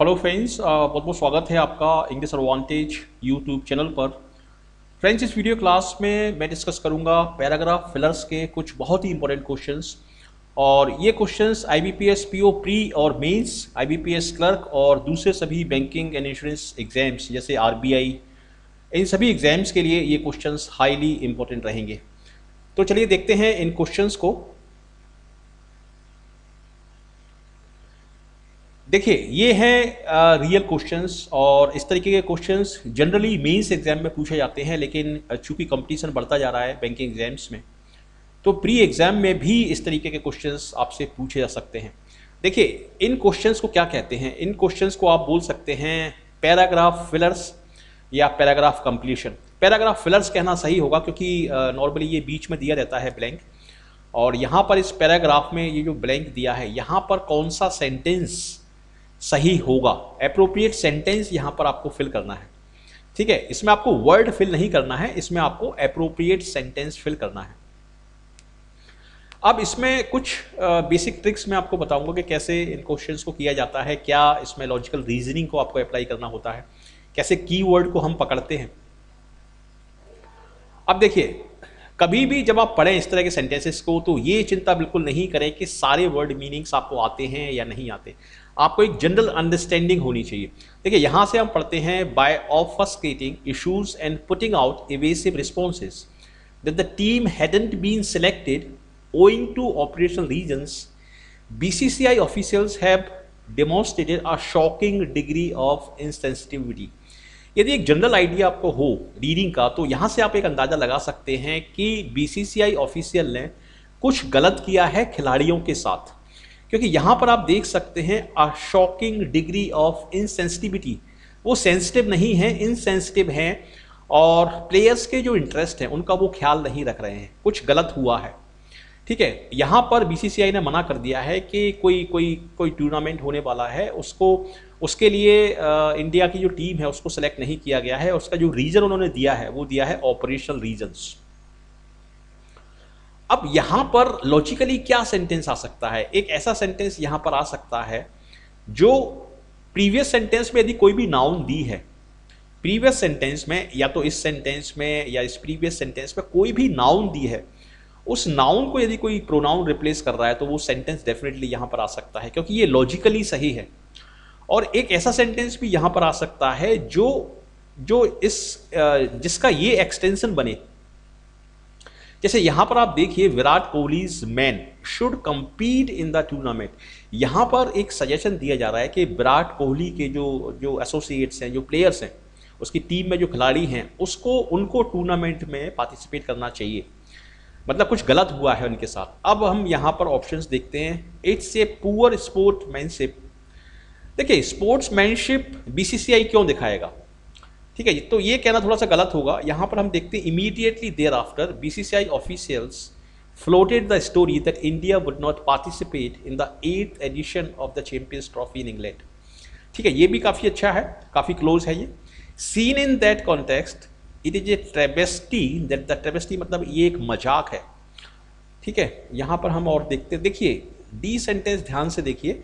Hello friends बहुत बहुत स्वागत है आपका इंग्लिश एडवांटेज यूट्यूब चैनल पर। फ्रेंड्स इस वीडियो क्लास में मैं डिस्कस करूँगा पैराग्राफ फिलर्स के कुछ बहुत ही इंपॉर्टेंट क्वेश्चंस और ये क्वेश्चंस आईबीपीएस पीओ प्री और मेंस आईबीपीएस क्लर्क और दूसरे सभी बैंकिंग एंड इंश्योरेंस एग्ज़ाम्स जैसे आरबीआई इन सभी एग्ज़ाम्स के लिए ये क्वेश्चन हाईली इंपॉर्टेंट रहेंगे। तो चलिए देखते हैं इन क्वेश्चंस को। देखिए, ये हैं रियल क्वेश्चंस और इस तरीके के क्वेश्चंस जनरली मेंस एग्ज़ाम में पूछे जाते हैं, लेकिन चूँकि कंपटीशन बढ़ता जा रहा है बैंकिंग एग्ज़ाम्स में तो प्री एग्ज़ाम में भी इस तरीके के क्वेश्चंस आपसे पूछे जा सकते हैं। देखिए, इन क्वेश्चंस को क्या कहते हैं? इन क्वेश्चंस को आप बोल सकते हैं पैराग्राफ फिलर्स या पैराग्राफ कंप्लीशन पैराग्राफ फिलर्स कहना सही होगा क्योंकि नॉर्मली ये बीच में दिया रहता है ब्लैंक और यहाँ पर इस पैराग्राफ में ये जो ब्लैंक दिया है, यहाँ पर कौन सा सेंटेंस सही होगा। अप्रोप्रिएट सेंटेंस यहाँ पर आपको फिल करना है। ठीक है? इसमें आपको वर्ड फिल नहीं करना है, इसमें आपको अप्रोप्रिएट सेंटेंस फिल करना है। अब इसमें कुछ बेसिक ट्रिक्स मैं आपको बताऊँगा कि कैसे इन क्वेश्चंस को किया जाता है, क्या इसमें लॉजिकल रीजनिंग को आपको अप्लाई करना होता है, कैसे कीवर्ड को हम पकड़ते हैं। अब देखिए, कभी भी जब आप पढ़ें इस तरह के सेंटेंसेस को तो ये चिंता बिल्कुल नहीं करें कि सारे वर्ड मीनिंग्स आपको आते हैं या नहीं आते। आपको एक जनरल अंडरस्टैंडिंग होनी चाहिए। देखिए यहाँ से हम पढ़ते हैं by obfuscating issues and putting out evasive responses that the team hadn't been selected owing to operational reasons, BCCI officials have demonstrated a shocking degree of insensitivity. यदि एक जनरल आइडिया आपको हो रीडिंग का तो यहाँ से आप एक अंदाज़ा लगा सकते हैं कि बीसीसीआई ऑफिशियल ने कुछ गलत किया है खिलाड़ियों के साथ। क्योंकि यहाँ पर आप देख सकते हैं a shocking degree of insensitivity वो सेंसिटिव नहीं है इनसेंसिटिव हैं, और प्लेयर्स के जो इंटरेस्ट हैं, उनका वो ख्याल नहीं रख रहे हैं। कुछ गलत हुआ है। ठीक है, यहाँ पर बीसीसीआई ने मना कर दिया है कि कोई कोई कोई टूर्नामेंट होने वाला है, उसको, उसके लिए इंडिया की जो टीम है, उसको सेलेक्ट नहीं किया गया है, उसका जो रीजन उन्होंने दिया है, वो दिया है ऑपरेशनल रीजन्स अब यहाँ पर लॉजिकली क्या सेंटेंस आ सकता है? एक ऐसा सेंटेंस यहाँ पर आ सकता है, जो प्रीवियस सेंटेंस में यदि कोई भी नाउन दी है प्रीवियस सेंटेंस में या तो इस सेंटेंस में या इस प्रीवियस सेंटेंस में कोई भी नाउन दी है, उस नाउन को यदि कोई प्रोनाउन रिप्लेस कर रहा है तो वो सेंटेंस डेफिनेटली यहाँ पर आ सकता है, क्योंकि ये लॉजिकली सही है। और एक ऐसा सेंटेंस भी यहाँ पर आ सकता है, जो जो इस जिसका ये एक्सटेंशन बने जैसे यहाँ पर आप देखिए Virat Kohli's men should compete in the tournament यहाँ पर एक सजेशन दिया जा रहा है कि विराट कोहली के जो जो एसोसिएट्स हैं, जो प्लेयर्स हैं, उसकी टीम में जो खिलाड़ी हैं, उसको, उनको टूर्नामेंट में पार्टिसिपेट करना चाहिए। मतलब कुछ गलत हुआ है उनके साथ। अब हम यहाँ पर ऑप्शंस देखते हैं। इट्स ए पुअर स्पोर्ट्समैनशिप देखिए स्पोर्ट्समैनशिप बीसीसीआई क्यों दिखाएगा? ठीक है तो ये कहना थोड़ा सा गलत होगा। यहाँ पर हम देखते हैं immediately thereafter BCCI officials floated the story that India would not participate in the eighth edition of the Champions Trophy in England. ठीक है, ये भी काफ़ी अच्छा है, काफ़ी क्लोज है ये। Seen in that context it is a travesty that the travesty मतलब ये एक मज़ाक है। ठीक है, यहाँ पर हम और देखते, देखिए डी सेंटेंस ध्यान से देखिए।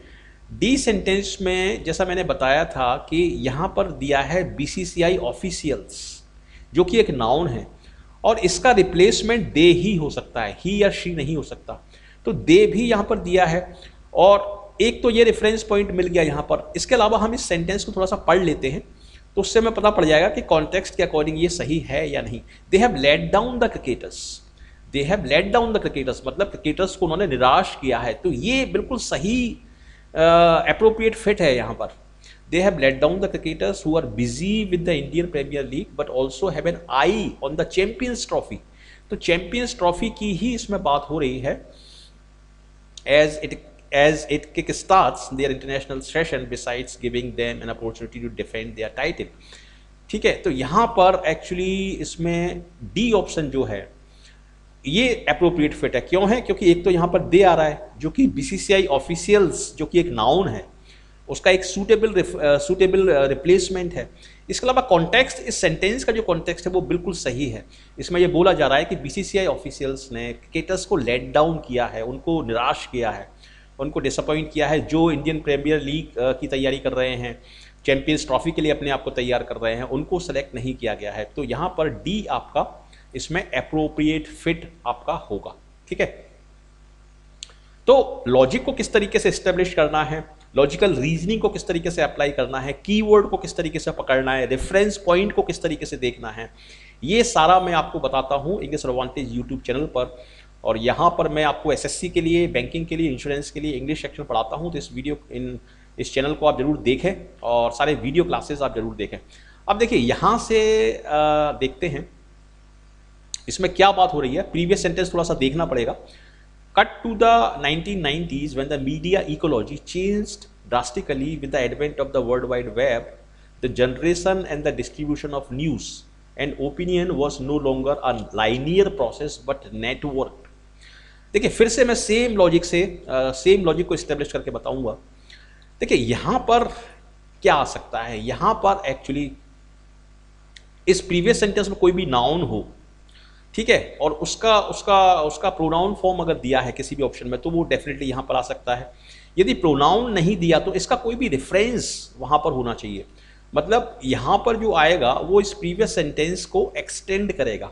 डी सेंटेंस में जैसा मैंने बताया था कि यहाँ पर दिया है बीसीसीआई ऑफिशियल्स जो कि एक नाउन है, और इसका रिप्लेसमेंट दे ही हो सकता है ही या शी नहीं हो सकता। तो दे भी यहाँ पर दिया है, और एक तो ये रेफरेंस पॉइंट मिल गया यहाँ पर। इसके अलावा हम इस सेंटेंस को थोड़ा सा पढ़ लेते हैं तो उससे हमें पता पड़ जाएगा कि कॉन्टेक्स्ट के अकॉर्डिंग ये सही है या नहीं। They have let down the cricketers they have let down the cricketers मतलब क्रिकेटर्स को उन्होंने निराश किया है। तो ये बिल्कुल सही अप्रोप्रिएट फिट है यहाँ पर। They have let down the cricketers who are busy with the Indian Premier League but also have an eye on the Champions Trophy तो चैम्पियंस ट्रॉफी की ही इसमें बात हो रही है। As it as it kick start their international season besides giving them an opportunity to defend their title ठीक है तो यहाँ पर एक्चुअली इसमें डी ऑप्शन जो है ये अप्रोप्रिएट फिट है। क्यों है? क्योंकि एक तो यहाँ पर दे आ रहा है, जो कि बीसीसीआई ऑफिशियल्स जो कि एक नाउन है, उसका एक सूटेबल सूटेबल रिप्लेसमेंट है। इसके अलावा कॉन्टेक्स्ट इस सेंटेंस का जो कॉन्टेक्स्ट है, वो बिल्कुल सही है। इसमें ये बोला जा रहा है कि बीसीसीआई ऑफिशियल्स ने क्रिकेटर्स को लेट डाउन किया है, उनको निराश किया है, उनको डिसअपॉइंट किया है, जो इंडियन प्रीमियर लीग की तैयारी कर रहे हैं चैंपियंस ट्रॉफी के लिए अपने आप को तैयार कर रहे हैं, उनको सेलेक्ट नहीं किया गया है। तो यहाँ पर डी आपका इसमें अप्रोप्रिएट फिट आपका होगा ठीक है? तो लॉजिक को किस तरीके से स्टेब्लिश करना है? लॉजिकल रीजनिंग को किस तरीके से अप्लाई करना है? कीवर्ड को किस तरीके से पकड़ना है? रेफरेंस पॉइंट को किस तरीके से देखना है? ये सारा मैं आपको बताता हूँ इंग्लिश एडवांटेज यूट्यूब चैनल पर। और यहाँ पर मैं आपको एसएससी के लिए बैंकिंग के लिए इंश्योरेंस के लिए इंग्लिश सेक्शन पढ़ाता हूँ। तो इस वीडियो इन इस चैनल को आप ज़रूर देखें और सारे वीडियो क्लासेस आप ज़रूर देखें। अब देखिए यहाँ से आ, देखते हैं। इसमें क्या बात हो रही है? प्रीवियस सेंटेंस थोड़ा सा देखना पड़ेगा। Cut to the 1990s nineties the media ecology changed drastically with the advent of the world wide web the generation and the distribution of news and opinion was no longer a linear process but network देखिए, फिर से मैं same logic से same logic को establish करके बताऊँगा। देखिए, यहाँ पर क्या आ सकता है? यहाँ पर एक्चुअली इस प्रीवियस सेंटेंस में कोई भी नाउन हो ठीक है? और उसका उसका उसका प्रोनाउन फॉर्म अगर दिया है किसी भी ऑप्शन में तो वो डेफिनेटली यहाँ पर आ सकता है। यदि प्रोनाउन नहीं दिया तो इसका कोई भी रेफरेंस वहाँ पर होना चाहिए। मतलब यहाँ पर जो आएगा, वो इस प्रीवियस सेंटेंस को एक्सटेंड करेगा।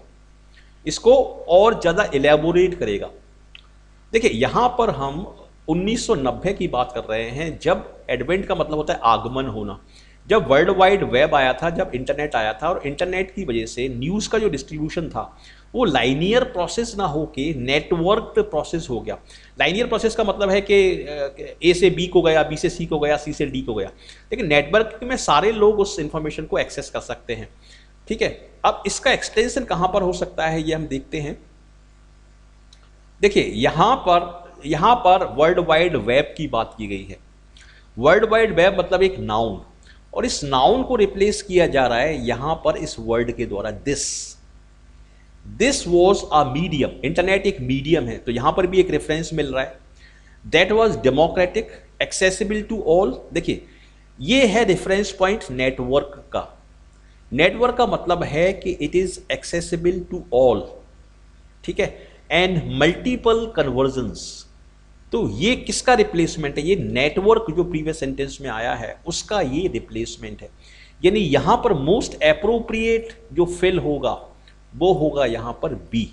इसको और ज़्यादा एलेबोरेट करेगा। देखिए, यहाँ पर हम 1990 की बात कर रहे हैं, जब एडवेंट का मतलब होता है आगमन होना। जब वर्ल्ड वाइड वेब आया था, जब इंटरनेट आया था, और इंटरनेट की वजह से न्यूज़ का जो डिस्ट्रीब्यूशन था, वो लाइनियर प्रोसेस ना हो के नेटवर्क प्रोसेस हो गया। लाइनियर प्रोसेस का मतलब है कि ए से बी को गया बी से सी को गया सी से डी को गया। लेकिन नेटवर्क में सारे लोग उस इंफॉर्मेशन को एक्सेस कर सकते हैं। ठीक है? अब इसका एक्सटेंशन कहाँ पर हो सकता है, ये हम देखते हैं। देखिए, यहाँ पर यहाँ पर वर्ल्ड वाइड वेब की बात की गई है। वर्ल्ड वाइड वेब मतलब एक नाउन और इस नाउन को रिप्लेस किया जा रहा है यहाँ पर इस वर्ड के द्वारा this this was a medium internet एक मीडियम है तो यहाँ पर भी एक रेफरेंस मिल रहा है। That was democratic accessible to all देखिए, ये है रेफरेंस पॉइंट नेटवर्क का। नेटवर्क का मतलब है कि it is accessible to all ठीक है? एंड मल्टीपल कन्वर्जन्स तो ये किसका रिप्लेसमेंट है? ये नेटवर्क जो प्रीवियस सेंटेंस में आया है, उसका ये रिप्लेसमेंट है। यानी यहाँ पर मोस्ट अप्रोप्रिएट जो फिल होगा, वो होगा यहाँ पर बी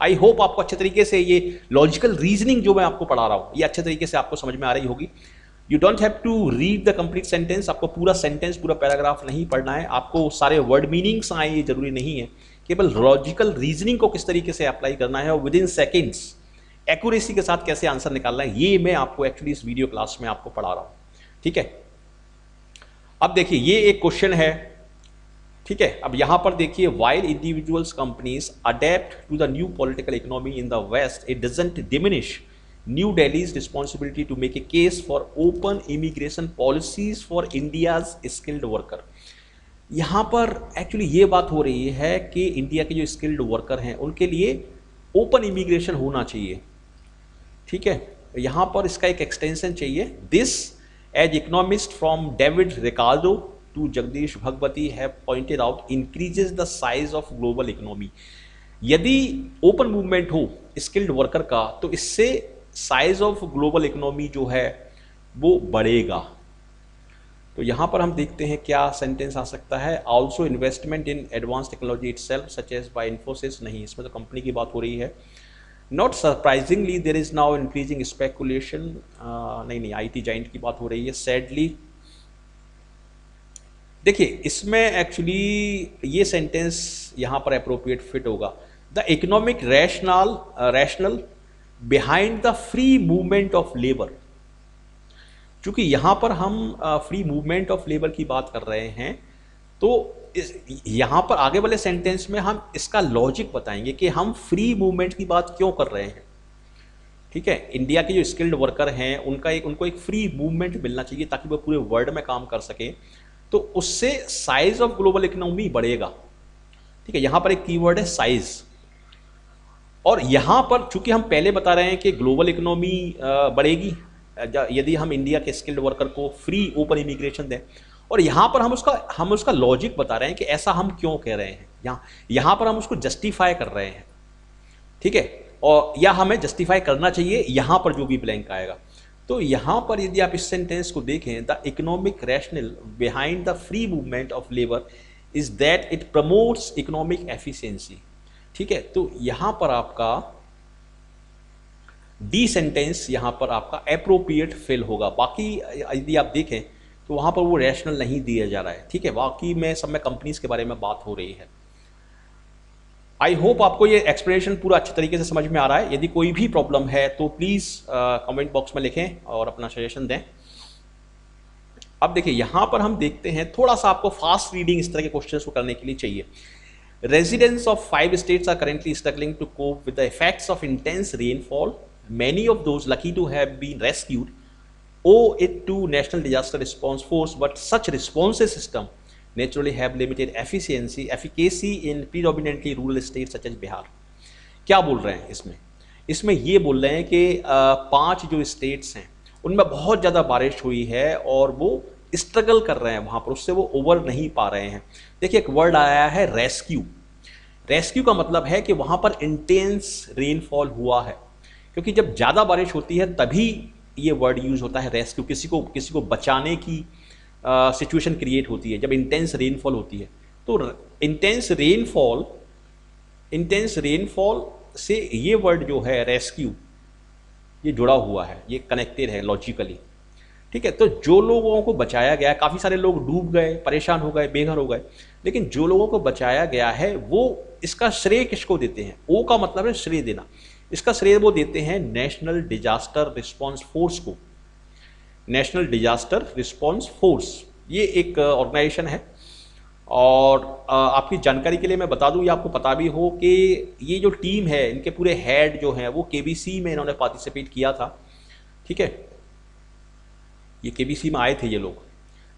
आई होप आपको अच्छे तरीके से ये लॉजिकल रीजनिंग जो मैं आपको पढ़ा रहा हूँ, ये अच्छे तरीके से आपको समझ में आ रही होगी। You don't have to read the complete sentence आपको पूरा सेंटेंस पूरा पैराग्राफ नहीं पढ़ना है। आपको सारे वर्ड मीनिंग्स आए, ये ज़रूरी नहीं है। केवल लॉजिकल रीजनिंग को किस तरीके से अप्लाई करना है, और विद इन सेकेंड्स एक्यूरेसी के साथ कैसे आंसर निकालना है, ये मैं आपको एक्चुअली इस वीडियो क्लास में आपको पढ़ा रहा हूँ। ठीक है? अब देखिए, ये एक क्वेश्चन है। ठीक है? अब यहाँ पर देखिए while individuals companies adapt to the new political economy in the West it doesn't diminish New Delhi's responsibility to make a case for open immigration policies for India's skilled worker यहाँ पर actually ये बात हो रही है कि India के जो स्किल्ड वर्कर हैं, उनके लिए ओपन इमिग्रेशन होना चाहिए। ठीक है? यहाँ पर इसका एक एक्सटेंशन चाहिए। This as economist from David Ricardo to Jagdish Bhagwati have pointed out increases the size of global economy यदि ओपन मूवमेंट हो स्किल्ड वर्कर का तो इससे साइज़ ऑफ़ ग्लोबल इकोनॉमी जो है, वो बढ़ेगा। तो यहाँ पर हम देखते हैं क्या सेंटेंस आ सकता है। Also investment in advance technology itself such as by Infosys नहीं, इसमें तो कंपनी की बात हो रही है। Not surprisingly there is now increasing speculation नहीं नहीं आई टी जॉइंट की बात हो रही है सैडली देखिए, इसमें एक्चुअली ये सेंटेंस यहाँ पर अप्रोप्रिएट फिट होगा. The economic rational rational behind the free movement of labour चूँकि यहाँ पर हम फ्री मूवमेंट ऑफ़ लेबर की बात कर रहे हैं तो यहाँ पर आगे वाले सेंटेंस में हम इसका लॉजिक बताएँगे कि हम फ्री मूवमेंट की बात क्यों कर रहे हैं। ठीक है? इंडिया के जो स्किल्ड वर्कर हैं, उनका एक, उनको एक फ्री मूवमेंट मिलना चाहिए ताकि वो पूरे वर्ल्ड में काम कर सकें। तो उससे साइज़ ऑफ़ ग्लोबल इकोनॉमी बढ़ेगा। ठीक है? यहाँ पर एक कीवर्ड है साइज़ और यहाँ पर चूँकि हम पहले बता रहे हैं कि ग्लोबल इकोनॉमी बढ़ेगी यदि हम इंडिया के स्किल्ड वर्कर को फ्री ओपन इमिग्रेशन दें और यहाँ पर हम उसका हम उसका लॉजिक बता रहे हैं कि ऐसा हम क्यों कह रहे हैं। यहाँ यहाँ पर हम उसको जस्टिफाई कर रहे हैं। ठीक है? और, या हमें जस्टिफाई करना चाहिए, यहाँ पर जो भी ब्लैंक आएगा। तो यहाँ पर यदि आप इस सेंटेंस को देखें the economic rational behind the free movement of labour is that it promotes economic efficiency ठीक है? तो यहाँ पर आपका डी सेंटेंस यहाँ पर आपका अप्रोप्रिएट फेल होगा। बाकी, यदि आप देखें तो वहाँ पर वो रैशनल नहीं दिया जा रहा है। ठीक है, बाकी में सब में कंपनीज़ के बारे में बात हो रही है। आई होप आपको ये एक्सप्लेनेशन पूरा अच्छे तरीके से समझ में आ रहा है। यदि कोई भी प्रॉब्लम है तो प्लीज़ कमेंट बॉक्स में लिखें और अपना सजेशन दें। अब देखिए, यहाँ पर हम देखते हैं, थोड़ा सा आपको फास्ट रीडिंग इस तरह के क्वेश्चन को करने के लिए चाहिए। Residents of five states are currently struggling to cope with the effects of intense rainfall Many of those lucky to have been rescued. Owe it to National Disaster Response Force, but such responses system naturally have limited efficiency, efficacy in predominantly rural states such as Bihar. क्या बोल रहे हैं इसमें इसमें ये बोल रहे हैं कि पाँच जो स्टेट्स हैं उनमें बहुत ज़्यादा बारिश हुई है और वो स्ट्रगल कर रहे हैं वहाँ पर उससे वो ओवर नहीं पा रहे हैं देखिए एक वर्ड आया है रेस्क्यू रेस्क्यू का मतलब है कि वहाँ पर इंटेंस रेनफॉल हुआ है क्योंकि जब ज़्यादा बारिश होती है तभी ये वर्ड यूज़ होता है रेस्क्यू किसी को किसी को बचाने की सिचुएशन क्रिएट होती है, जब इंटेंस रेनफॉल होती है। तो इंटेंस रेनफॉल इंटेंस रेनफॉल से ये वर्ड जो है रेस्क्यू ये जुड़ा हुआ है, ये कनेक्टेड है लॉजिकली ठीक है तो जो लोगों को बचाया गया, काफ़ी सारे लोग डूब गए, परेशान हो गए, बेघर हो गए, लेकिन जो लोगों को बचाया गया है, वो इसका श्रेय किसको देते हैं? ओ का मतलब है श्रेय देना। इसका श्रेय वो देते हैं नेशनल डिजास्टर रिस्पॉन्स फोर्स को। नेशनल डिजास्टर रिस्पॉन्स फोर्स ये एक ऑर्गेनाइजेशन है। और आपकी जानकारी के लिए मैं बता दूँ, या आपको पता भी हो कि ये जो टीम है, इनके पूरे हेड जो हैं, वो केबीसी में इन्होंने पार्टिसिपेट किया था। ठीक है? ये केबीसी में आए थे ये लोग।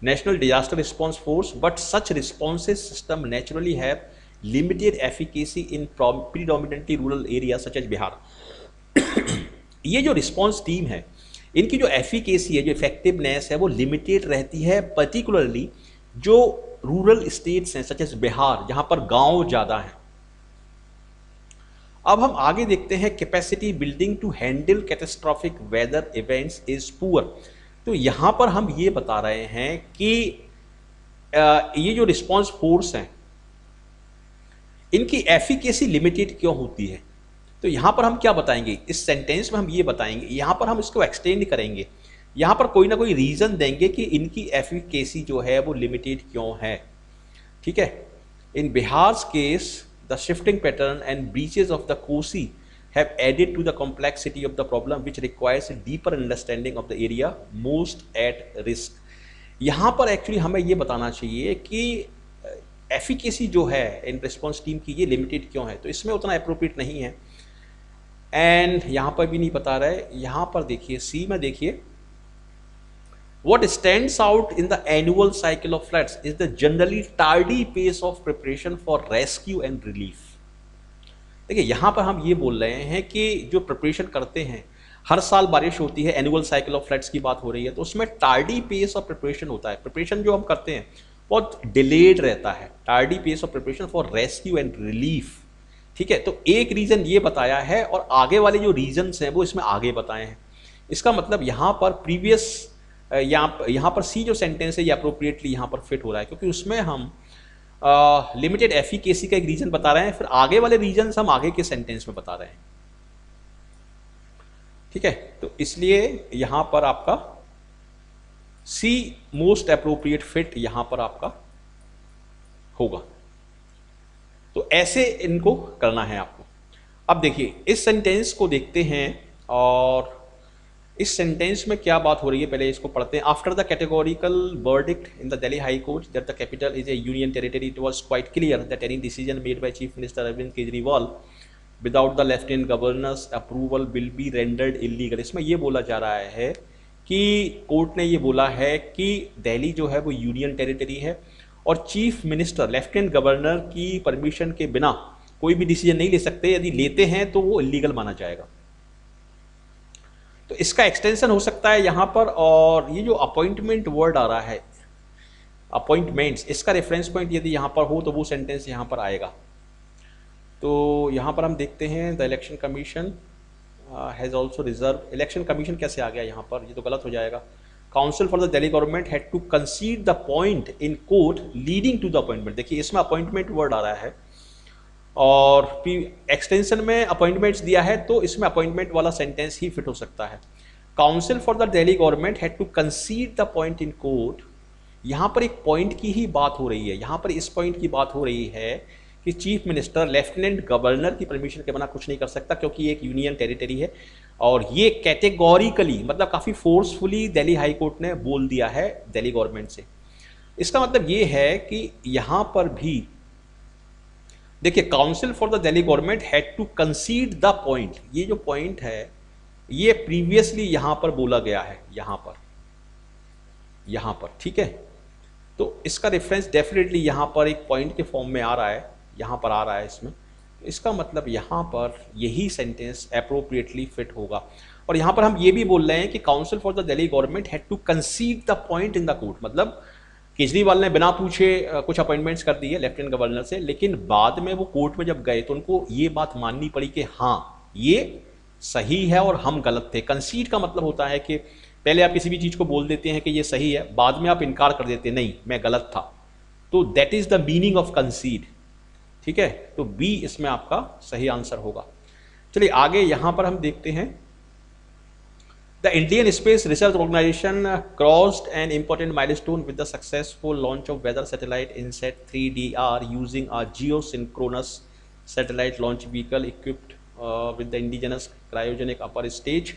National disaster response force but such responses system naturally have limited efficacy in predominantly rural areas such as Bihar ये जो रिस्पॉन्स टीम है, इनकी जो एफिकेसी है, जो इफेक्टिवनेस है, वो लिमिटेड रहती है पर्टिकुलरली जो रूरल स्टेट्स हैं सच एज बिहार जहाँ पर गाँव ज़्यादा हैं। अब हम आगे देखते हैं capacity building to handle catastrophic weather events is poor तो यहाँ पर हम ये बता रहे हैं कि ये जो रिस्पॉन्स फोर्स हैं इनकी एफिकेसी लिमिटेड क्यों होती है? तो यहाँ पर हम क्या बताएँगे? इस सेंटेंस में हम ये बताएँगे, यहाँ पर हम इसको एक्सटेंड करेंगे। यहाँ पर कोई ना कोई रीज़न देंगे कि इनकी एफिकेसी जो है वो लिमिटेड क्यों है। ठीक है? In Bihar case the shifting pattern and breaches of the Kosi have added to the complexity of the problem, which requires a deeper understanding of the area most at risk. यहाँ पर actually हमें ये बताना चाहिए कि efficacy जो है in response team की, ये लिमिटेड क्यों है? तो इसमें उतना अप्रोप्रिएट नहीं है। एंड यहाँ पर भी नहीं बता रहा है। यहाँ पर देखिए सी में देखिए। What stands out in the annual cycle of floods is the generally tardy pace of preparation for rescue and relief. देखिए, यहाँ पर हम ये बोल रहे हैं कि जो प्रिपरेशन करते हैं, हर साल बारिश होती है एनुअल साइकिल ऑफ़ फ्लड्स की बात हो रही है तो उसमें टार्डी पेस ऑफ़ प्रिपरेशन होता है। प्रिपरेशन जो हम करते हैं बहुत डिलेड रहता है। Tardy pace of preparation for rescue and relief ठीक है? तो एक रीज़न ये बताया है और आगे वाले जो रीजन्स हैं, वो इसमें आगे बताए हैं। इसका मतलब यहाँ पर प्रीवियस यहाँ यहाँ पर सी जो सेंटेंस है, ये अप्रोप्रिएटली यहाँ पर फिट हो रहा है। क्योंकि उसमें हम लिमिटेड एफिकेसी का एक रीजन बता रहे हैं, फिर आगे वाले रीजन हम आगे के सेंटेंस में बता रहे हैं। ठीक है? तो इसलिए यहाँ पर आपका सी मोस्ट अप्रोप्रिएट फिट यहाँ पर आपका होगा। तो ऐसे इनको करना है आपको। अब देखिए, इस सेंटेंस को देखते हैं और इस सेंटेंस में क्या बात हो रही है, पहले इसको पढ़ते हैं। After the categorical verdict in the Delhi high court that the capital is a union territory it was quite clear that any decision made by chief minister Arvind Kejriwal without the lieutenant governor's approval will be rendered illegal इसमें यह बोला जा रहा है कि court ने ये बोला है कि दिल्ली जो है वो यूनियन टेरिटरी है और चीफ मिनिस्टर, लेफ्टिनेंट गवर्नर की परमिशन के बिना कोई भी डिसीज़न नहीं ले सकते। यदि लेते हैं तो वो इलीगल माना जाएगा। तो इसका एक्सटेंशन हो सकता है यहाँ पर और ये जो अपॉइंटमेंट वर्ड आ रहा है अपॉइंटमेंट्स इसका रेफरेंस पॉइंट यदि यहाँ पर हो तो वो सेंटेंस यहाँ पर आएगा। तो यहाँ पर हम देखते हैं the election commission has also reserve election commission कैसे आ गया यहाँ पर? ये तो गलत हो जाएगा। Counsel for the Delhi government had to concede the point in court leading to the appointment देखिए, इसमें अपॉइंटमेंट वर्ड आ रहा है और एक्सटेंशन में अपॉइंटमेंट्स दिया है तो इसमें अपॉइंटमेंट वाला सेंटेंस ही फिट हो सकता है। Counsel for the Delhi government had to concede the point in court यहाँ पर एक पॉइंट की ही बात हो रही है। यहाँ पर इस पॉइंट की बात हो रही है कि चीफ मिनिस्टर, लेफ्टिनेंट गवर्नर की परमिशन के बिना कुछ नहीं कर सकता क्योंकि एक यूनियन टेरिटरी है। और ये कैटेगोरिकली मतलब काफ़ी फोर्सफुली दिल्ली हाई कोर्ट ने बोल दिया है दिल्ली गवर्नमेंट से। इसका मतलब ये है कि यहाँ पर भी, देखिए counsel for the Delhi government had to concede the point ये जो पॉइंट है, ये प्रीवियसली यहाँ पर बोला गया है, यहाँ पर। यहाँ पर, ठीक है? तो इसका रेफरेंस डेफिनेटली यहाँ पर एक पॉइंट के फॉर्म में आ रहा है। यहाँ पर आ रहा है इसमें। इसका मतलब यहाँ पर यही सेंटेंस अप्रोप्रिएटली फिट होगा। और यहाँ पर हम ये भी बोल रहे हैं कि counsel for the Delhi government had to concede the point in the court मतलब केजरीवाल ने बिना पूछे कुछ अपॉइंटमेंट्स कर दिए लेफ्टिनेंट गवर्नर से, लेकिन बाद में वो कोर्ट में जब गए तो उनको ये बात माननी पड़ी कि हाँ ये सही है और हम गलत थे। कंसीड का मतलब होता है कि पहले आप किसी भी चीज़ को बोल देते हैं कि ये सही है, बाद में आप इनकार कर देते नहीं, मैं गलत था। तो that is the meaning of concede ठीक है? तो बी इसमें आपका सही आंसर होगा। चलिए, आगे यहाँ पर हम देखते हैं। The Indian space research organisation crossed an important milestone with the successful launch of weather satellite INSAT three D R using a geosynchronous satellite launch vehicle equipped with the indigenous cryogenic upper stage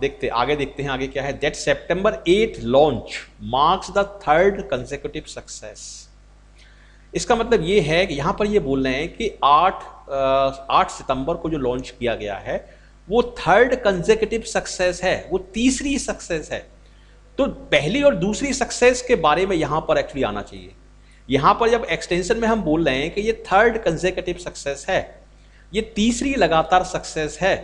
देखते, आगे देखते हैं, आगे क्या है? That September eight launch marks the third consecutive success इसका मतलब ये है कि यहाँ पर ये बोल रहे हैं कि 8 8 सितंबर को जो लॉन्च किया गया है, वो थर्ड कंजेकेटिव सक्सेस है, वो तीसरी सक्सेस है। तो पहली और दूसरी सक्सेस के बारे में यहाँ पर एक्चुअली आना चाहिए। यहाँ पर जब एक्सटेंशन में हम बोल रहे हैं कि ये थर्ड कंजेकेटिव सक्सेस है, ये तीसरी लगातार सक्सेस है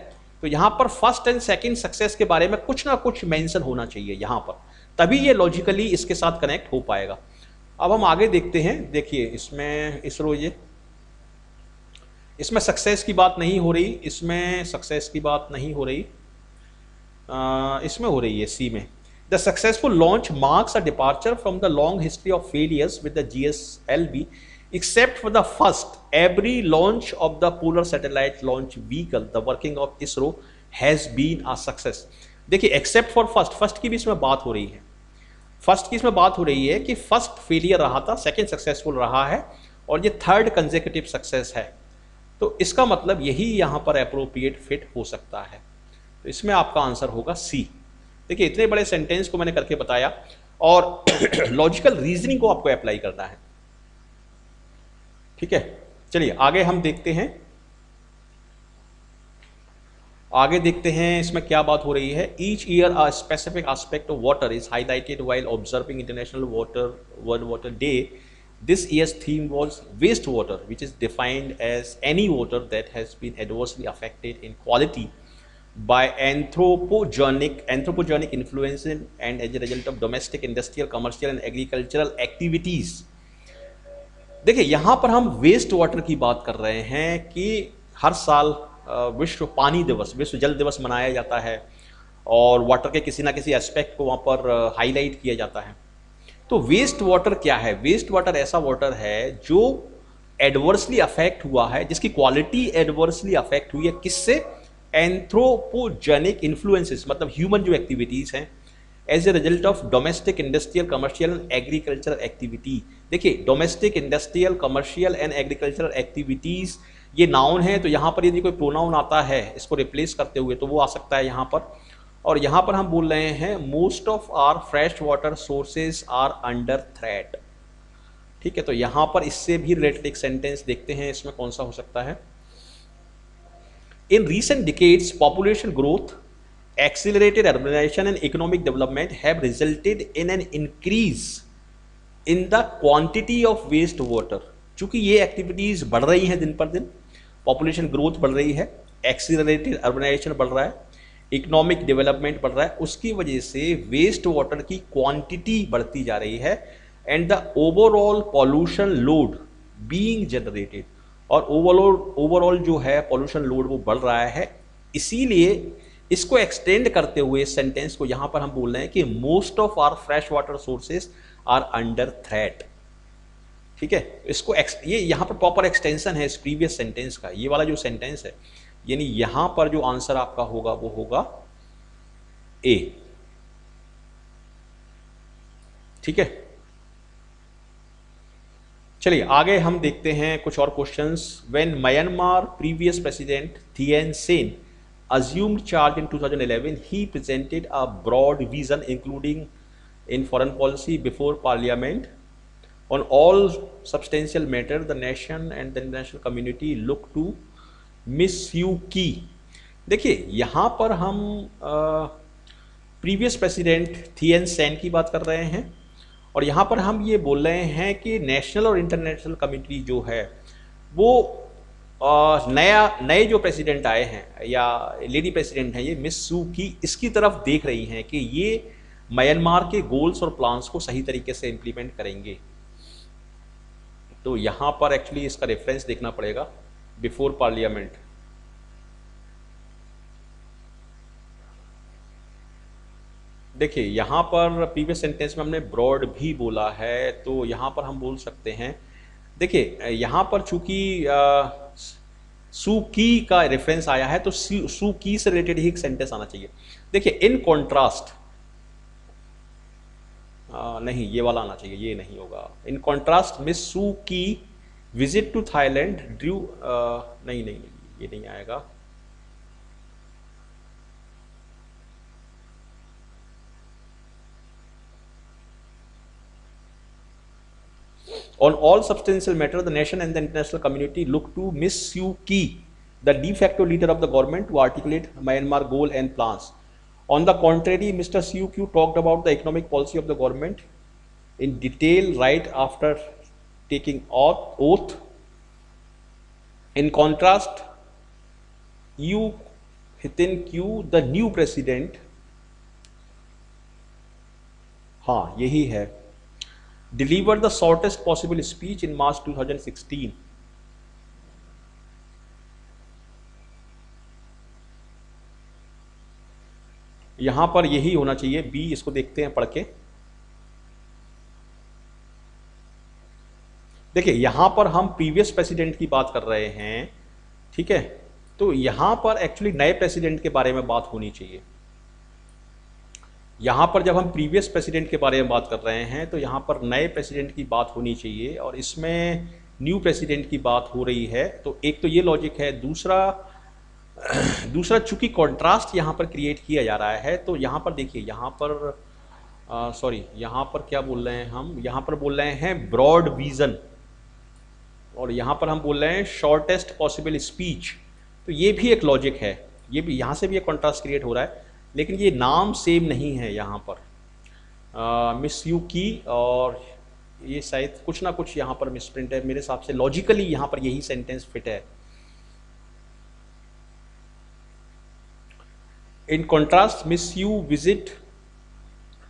तो यहाँ पर फ़र्स्ट एंड सेकंड सक्सेस के बारे में कुछ ना कुछ मेंशन होना चाहिए यहाँ पर। तभी ये लॉजिकली इसके साथ कनेक्ट हो पाएगा। अब हम आगे देखते हैं। देखिए, इसमें, इसरो ये। इसमें सक्सेस की बात नहीं हो रही। इसमें सक्सेस की बात नहीं हो रही। इसमें हो रही है सी में। The successful launch marks a departure from the long history of failures with the G S L V except for the first. Every launch of the polar satellite launch vehicle, the working of isro, has been देखिए except for first first की भी इसमें बात हो रही है। First की इसमें बात हो रही है कि फ़र्स्ट फेलियर रहा था सेकंड सक्सेसफुल रहा है और ये थर्ड कंजेकेटिव सक्सेस है। तो इसका मतलब यही यहाँ पर अप्रोप्रिएट फिट हो सकता है। तो इसमें आपका आंसर होगा सी देखिए, इतने बड़े सेंटेंस को मैंने करके बताया और लॉजिकल रीजनिंग को आपको अप्लाई करना है। ठीक है? चलिए, आगे हम देखते हैं। आगे देखते हैं, इसमें क्या बात हो रही है? Each year a specific aspect of water is highlighted while observing international water world water day this year's theme was waste water which is defined as any water that has been adversely affected in quality by anthropogenic anthropogenic influence and as a result of domestic industrial commercial and agricultural activities देखिए, यहाँ पर हम waste water की बात कर रहे हैं कि हर साल विश्व पानी दिवस, विश्व जल दिवस मनाया जाता है और वाटर के किसी ना किसी एस्पेक्ट को वहाँ पर हाईलाइट किया जाता है। तो वेस्ट वाटर क्या है? वेस्ट वाटर ऐसा वाटर है जो एडवर्सली अफेक्ट हुआ है, जिसकी क्वालिटी एडवर्सली अफेक्ट हुई है, किससे? एंथ्रोपोजेनिक इन्फ्लुएंसेस मतलब ह्यूमन जो एक्टिविटीज़ हैं as a result of domestic industrial commercial and agricultural activity देखिए domestic industrial commercial and agricultural activities ये नाउन है तो यहाँ पर यदि कोई प्रोनाउन आता है, इसको रिप्लेस करते हुए तो वो आ सकता है यहाँ पर। और यहाँ पर हम बोल रहे हैं most of our fresh water sources are under threat ठीक है तो यहाँ पर इससे भी रिलेटेड एक सेंटेंस देखते हैं, इसमें कौन सा हो सकता है? In recent decades population growth accelerated urbanization and economic development have resulted in an increase in the quantity of waste water चूँकि ये एक्टिविटीज़ बढ़ रही हैं दिन पर दिन पॉपुलेशन ग्रोथ बढ़ रही है एक्सिलरेटेड अर्बनाइजेशन बढ़ रहा है इकोनॉमिक डेवलपमेंट बढ़ रहा है, उसकी वजह से वेस्ट वाटर की क्वांटिटी बढ़ती जा रही है and the overall pollution load being generated और ओवरऑल ओवरऑल जो है पॉल्यूशन लोड वो बढ़ रहा है, इसीलिए इसको एक्सटेंड करते हुए सेंटेंस को यहाँ पर हम बोल रहे हैं कि most of our fresh water sources are under threat ठीक है? इसको ये यहाँ पर प्रॉपर एक्सटेंशन है इस प्रीवियस सेंटेंस का। ये वाला जो सेंटेंस है, यानी यहाँ पर जो आंसर आपका होगा, वो होगा ए ठीक है? चलिए, आगे हम देखते हैं कुछ और questions when Myanmar previous president Thein Sein assumed charge in 2011 he presented a broad vision, including in foreign policy before parliament. On all substantial matter, the nation and the international community look to miss you की देखिए, यहाँ पर हम previous president Thein Sen की बात कर रहे हैं और यहाँ पर हम ये बोल रहे हैं कि नेशनल और इंटरनेशनल कम्युनिटी जो है, वो नया, नए जो प्रेसिडेंट आए हैं या लेडी प्रेसिडेंट हैं, ये मिस सू की इसकी तरफ़ देख रही हैं कि ये म्यांमार के गोल्स और प्लान्स को सही तरीके से इम्प्लीमेंट करेंगे। तो यहाँ पर एक्चुअली इसका रेफरेंस देखना पड़ेगा बिफोर पार्लियामेंट देखिए, यहाँ पर प्रीवियस सेंटेंस में हमने ब्रॉड भी बोला है तो यहाँ पर हम बोल सकते हैं, देखिए, यहाँ पर चूँकि सू, की रेफरेंस आया है तो सू की से रिलेटेड ही एक सेंटेंस आना चाहिए। देखिए इन कॉन्ट्रास्ट नहीं ये वाला आना चाहिए ये नहीं होगा इन कॉन्ट्रास्ट मिस सू की विज़िट टू थाईलैंड ड्रू नहीं नहीं नहीं ये नहीं आएगा On all substantial matter, the nation and the international community look to Miss Suu Kyi, the de facto leader of the government, to articulate Myanmar goal and plans. On the contrary, Mr. Suu Kyi talked about the economic policy of the government in detail right after taking oath. In contrast, U Hitin Q, the new president, हाँ यही है delivered the shortest possible speech in March 2016. यहाँ पर यही होना चाहिए B इसको देखते हैं पढ़ के। देखिए, यहाँ पर हम प्रीवियस प्रेसिडेंट की बात कर रहे हैं, ठीक है? तो यहाँ पर एक्चुअली नए प्रेसिडेंट के बारे में बात होनी चाहिए। यहाँ पर जब हम प्रीवियस प्रेसिडेंट के बारे में बात कर रहे हैं तो यहाँ पर नए प्रेसिडेंट की बात होनी चाहिए, और इसमें न्यू प्रेसिडेंट की बात हो रही है तो एक तो ये लॉजिक है। दूसरा दूसरा, चूँकि कॉन्ट्रास्ट यहाँ पर क्रिएट किया जा रहा है तो यहाँ पर देखिए, यहाँ पर सॉरी यहाँ पर क्या बोल रहे हैं हम? यहाँ पर बोल रहे हैं ब्रॉड विजन और यहाँ पर हम बोल रहे हैं शॉर्टेस्ट पॉसिबल स्पीच तो ये भी एक लॉजिक है। ये भी, यहाँ से भी एक कॉन्ट्रास्ट क्रिएट हो रहा है, लेकिन ये नाम सेम नहीं है यहाँ पर। मिस यू की और ये शायद कुछ ना कुछ यहाँ पर मिस प्रिंट है। मेरे हिसाब से लॉजिकली यहाँ पर यही सेंटेंस फिट है। In contrast Miss Suu visit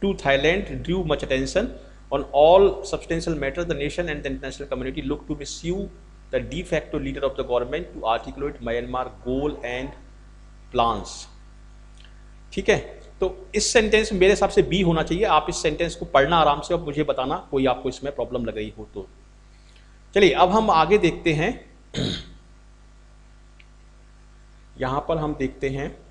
to Thailand due much attention on all substantial matter the nation and the international community look to Miss Suu the de facto leader of the government to articulate Myanmar goal and plans ठीक है? तो इस sentence मेरे हिसाब से B होना चाहिए। आप इस सेंटेंस को पढ़ना आराम से और मुझे बताना, कोई आपको इसमें प्रॉब्लम लग रही हो तो। चलिए, अब हम आगे देखते हैं। यहाँ पर हम देखते हैं।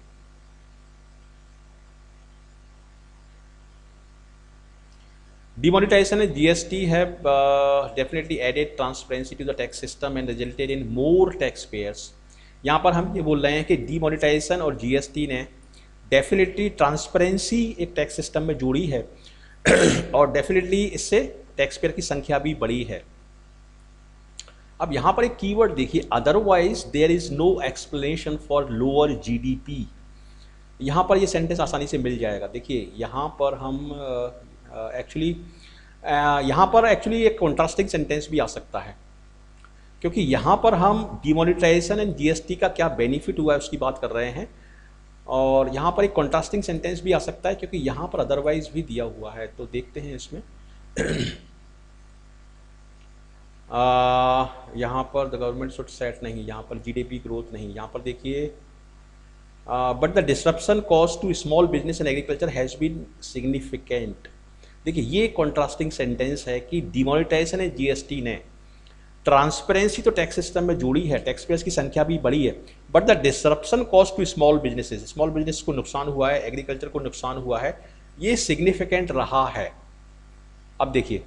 Demonetization and GST have uh, definitely added transparency to the tax system and resulted in more taxpayers. यहाँ पर हम ये बोल रहे हैं कि डिमोनिटाइजेशन और जीएसटी ने डेफिनेटली ट्रांसपेरेंसी एक टैक्स सिस्टम में जुड़ी है और डेफिनेटली इससे टैक्स पेयर की संख्या भी बढ़ी है। अब यहाँ पर एक कीवर्ड देखिए otherwise there is no explanation for lower GDP यहाँ पर ये सेंटेंस आसानी से मिल जाएगा। देखिए यहाँ पर हम एक्चुअली uh, uh, पर एक्चुअली एक कॉन्ट्रास्टिंग सेंटेंस भी आ सकता है। क्योंकि यहाँ पर हम डिमोनिटाइजेशन एंड जीएसटी का क्या बेनिफिट हुआ है उसकी बात कर रहे हैं। और यहाँ पर एक कॉन्ट्रास्टिंग सेंटेंस भी आ सकता है क्योंकि यहाँ पर अदरवाइज़ भी दिया हुआ है। तो देखते हैं इसमें। यहाँ पर द गवर्नमेंट शुड सेट नहीं यहाँ पर जीडीपी ग्रोथ नहीं। यहाँ पर देखिए but the disruption caused to small business and agriculture has been significant देखिए ये कॉन्ट्रास्टिंग सेंटेंस है कि डिमोनिटाइजेशन है जीएसटी ने। ट्रांसपेरेंसी तो टैक्स सिस्टम में जुड़ी है टैक्स पेयर्स की संख्या भी बढ़ी है but the disruption cost to small businesses small business को नुकसान हुआ है एग्रीकल्चर को नुकसान हुआ है ये सिग्निफिकेंट रहा है। अब देखिए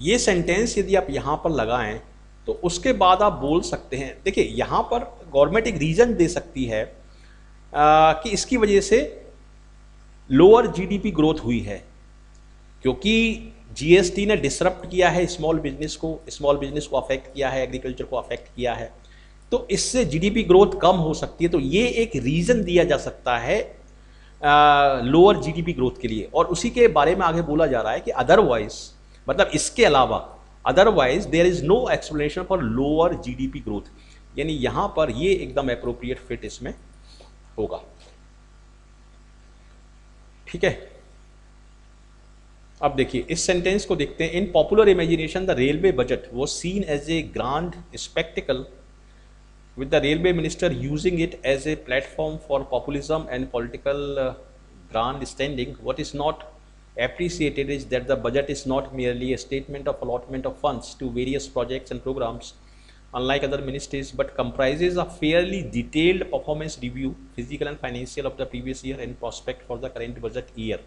ये सेंटेंस यदि आप यहाँ पर लगाएँ तो उसके बाद आप बोल सकते हैं देखिए यहाँ पर गवर्नमेंट एक रीजन दे सकती है आ, कि इसकी वजह से लोअर जीडीपी ग्रोथ हुई है, क्योंकि जीएसटी ने डिसरप्ट किया है स्मॉल बिज़नेस को स्मॉल बिज़नेस को अफेक्ट किया है एग्रीकल्चर को अफेक्ट किया है। तो इससे जीडीपी ग्रोथ कम हो सकती है तो ये एक रीज़न दिया जा सकता है लोअर जीडीपी ग्रोथ के लिए। और उसी के बारे में आगे बोला जा रहा है कि अदरवाइज़ मतलब इसके अलावा otherwise there is no explanation for lower GDP growth यानी यहाँ पर ये एकदम अप्रोप्रिएट फिट इसमें होगा। ठीक है? अब देखिए, इस सेंटेंस को देखते हैं। In popular imagination the railway budget was seen as a grand spectacle with the railway minister using it as a platform for populism and political grand standing what is not is that the budget is not merely a statement of allotment of funds to various projects and programs. Unlike other ministries but comprises a fairly detailed performance review physical and financial of the previous year and prospect for the current budget year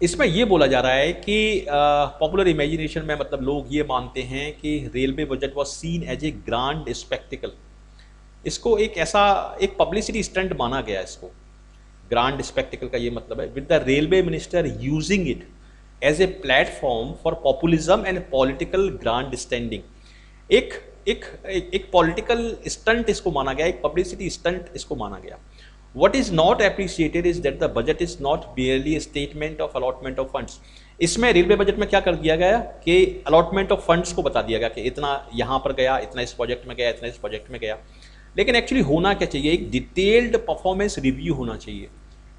इसमें ये बोला जा रहा है कि popular imagination में मतलब लोग ये मानते हैं कि railway budget was seen as a grand spectacle इसको एक ऐसा एक पब्लिसिटी स्टंट माना गया इसको ग्रांड स्पेक्टिकल का ये मतलब है with the railway minister using it as a platform for populism and political grand standing एक एक एक पॉलिटिकल स्टंट इसको माना गया, एक पब्लिसिटी स्टंट इसको माना गया। What is not appreciated is that the budget is not merely statement of allotment of funds इसमें रेलवे बजट में क्या कर दिया गया? कि अलॉटमेंट ऑफ़ फंड्स को बता दिया गया कि इतना यहाँ पर गया, इतना इस प्रोजेक्ट में गया, इतना इस प्रोजेक्ट में गया। लेकिन एक्चुअली होना क्या चाहिए? एक डिटेल्ड परफॉर्मेंस रिव्यू होना चाहिए।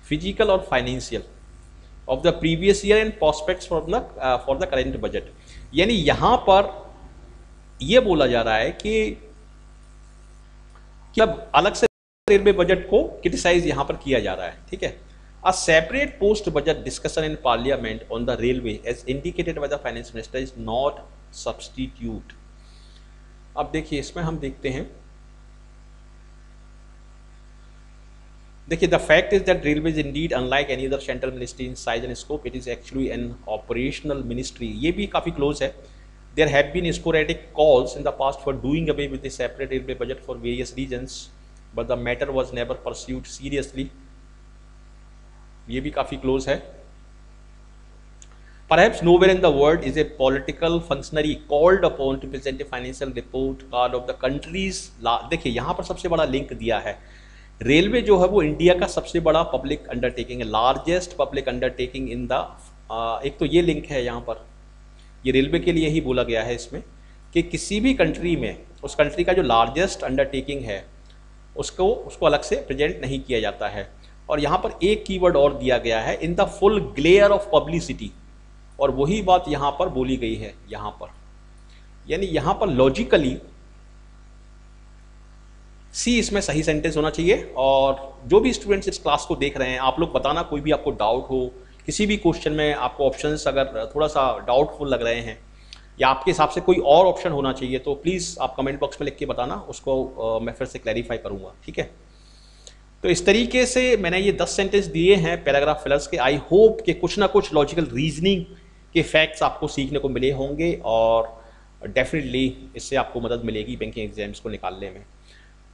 फ़िज़िकल और financial of the previous year and prospects for the for the current budget यानी यहाँ पर यह बोला जा रहा है कि अब अलग से रेलवे बजट को क्रिटिसाइज यहाँ पर किया जा रहा है, ठीक है? A separate post budget discussion in parliament on the railway as indicated by the finance minister is not substitute अब देखिए, इसमें हम देखते हैं। देखिए the fact is that railway is indeed unlike any other central ministry in size and scope it is actually an operational ministry ये भी काफ़ी क्लोज है। There have been sporadic calls in the past for doing away with separate railway budget for various reasons but the matter was never pursued seriously ये भी काफ़ी close है। Perhaps nowhere in the world is a political functionary called upon to present a financial report card of the country's देखिए, यहाँ पर सबसे बड़ा link दिया है। रेलवे जो है वो इंडिया का सबसे बड़ा पब्लिक अंडरटेकिंग है largest public undertaking in the एक तो ये लिंक है यहाँ पर। ये रेलवे के लिए ही बोला गया है इसमें कि किसी भी कंट्री में, उस कंट्री का जो लार्जेस्ट अंडरटेकिंग है, उसको उसको अलग से प्रेजेंट नहीं किया जाता है। और यहाँ पर एक कीवर्ड और दिया गया है in the full glare of publicity और वही बात यहाँ पर बोली गई है, यहाँ पर। यानी यहाँ पर लॉजिकली सी इसमें सही सेंटेंस होना चाहिए। और जो भी स्टूडेंट्स इस क्लास को देख रहे हैं आप लोग बताना कोई भी आपको डाउट हो किसी भी क्वेश्चन में आपको ऑप्शंस अगर थोड़ा सा डाउटफुल लग रहे हैं या आपके हिसाब से कोई और ऑप्शन होना चाहिए तो प्लीज़ आप कमेंट बॉक्स में लिख के बताना उसको आ, मैं फिर से क्लैरिफाई करूँगा ठीक है? तो इस तरीके से मैंने ये दस सेंटेंस दिए हैं पैराग्राफ फिलर्स के। आई होप कि कुछ ना कुछ लॉजिकल रीजनिंग के फैक्ट्स आपको सीखने को मिले होंगे और डेफिनेटली इससे आपको मदद मिलेगी बैंकिंग एग्ज़ाम्स को निकालने में।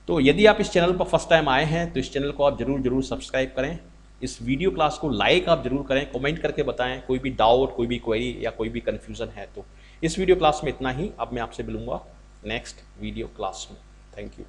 तो यदि आप इस चैनल पर फ़र्स्ट टाइम आए हैं तो इस चैनल को आप ज़रूर ज़रूर सब्सक्राइब करें। इस वीडियो क्लास को लाइक आप ज़रूर करें, कमेंट करके बताएँ, कोई भी डाउट, कोई भी क्वेरी या कोई भी कन्फ्यूज़न है तो। इस वीडियो क्लास में इतना ही, अब मैं आपसे मिलूँगा नेक्स्ट वीडियो क्लास में। Thank you.